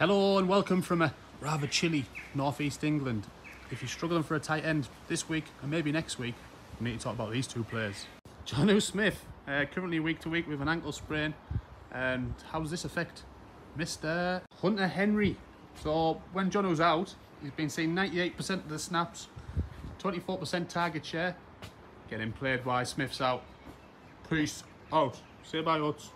Hello and welcome from a rather chilly northeast England. If you're struggling for a tight end this week and maybe next week, we need to talk about these two players. Jonnu Smith, uh, currently week to week with an ankle sprain. And how does this affect Mr. Hunter Henry? So when Jonnu's out, he's been seeing 98% of the snaps, 24% target share. Getting played while Smith's out. Peace out. Say bye, Uts.